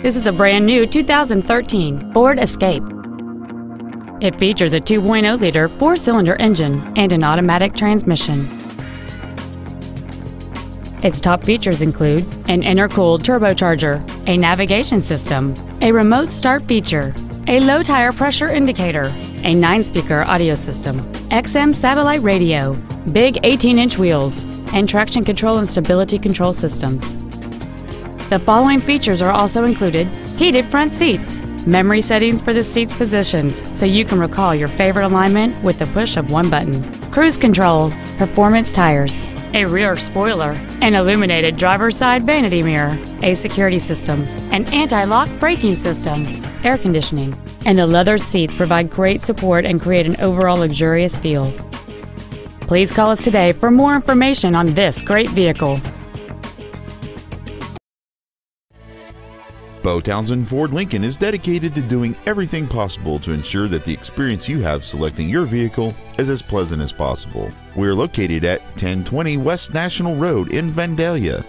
This is a brand new 2013 Ford Escape. It features a 2.0-liter four-cylinder engine and an automatic transmission. Its top features include an intercooled turbocharger, a navigation system, a remote start feature, a low tire pressure indicator, a 9-speaker audio system, XM satellite radio, big 18-inch wheels, and traction control and stability control systems. The following features are also included heated front seats, memory settings for the seat's positions so you can recall your favorite alignment with the push of one button, cruise control, performance tires, a rear spoiler, an illuminated driver's side vanity mirror, a security system, an anti-lock braking system, air conditioning, and the leather seats provide great support and create an overall luxurious feel. Please call us today for more information on this great vehicle. Beau Townsend Ford Lincoln is dedicated to doing everything possible to ensure that the experience you have selecting your vehicle is as pleasant as possible. We are located at 1020 West National Road in Vandalia.